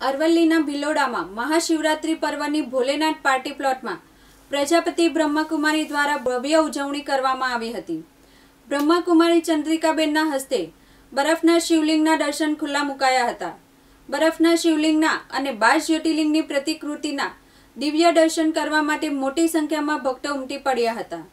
અરવલ્લીના ભિલોડામાં મહાશિવરાત્રિ પર્વની ભોલેનાથ પાર્ટી પ્લોટમાં પ્રજાપતિ બ્રહ્મકુમારી દ્વારા ભવ્ય ઉજવણી કરવામાં આવી હતી. બ્રહ્મકુમારી ચંદ્રિકાબેનના હસ્તે બરફના શિવલિંગના દર્શન ખુલ્લા મુકાયા હતા. બરફના શિવલિંગના અને બાર જ્યોતિર્લિંગની પ્રતિકૃતિના દિવ્ય દર્શન કરવા માટે મોટી સંખ્યામાં ભક્તો ઉમટી પડ્યા હતા.